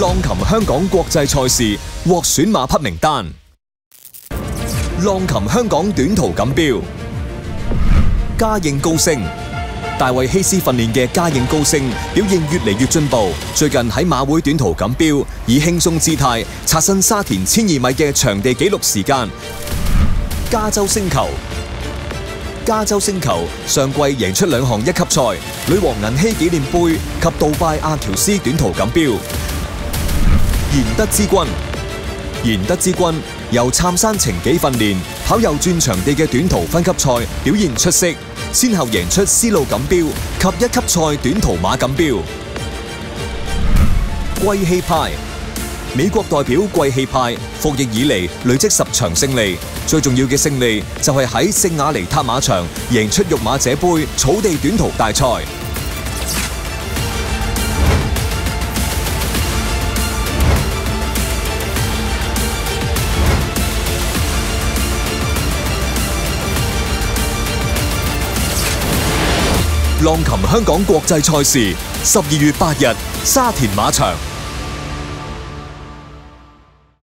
浪琴香港国际赛事获选马匹名单。浪琴香港短途锦标，嘉应高升，大卫希斯训练嘅嘉应高升表现越嚟越进步。最近喺马会短途锦标以轻松姿态刷新沙田千二米嘅场地纪录时间。加州星球，加州星球上季赢出两项一级赛，女王银禧纪念杯及杜拜阿乔斯短途锦标。贤德之君，贤德之君由杉山情纪训练，跑右转场地嘅短途分级赛表现出色，先后赢出丝路锦标及一级赛短途马锦标。贵气派，美国代表贵气派服役以嚟累积十场胜利，最重要嘅胜利就系喺圣雅尼塔马场赢出玉马者杯草地短途大赛。浪琴香港国际赛事十二月八日沙田马场。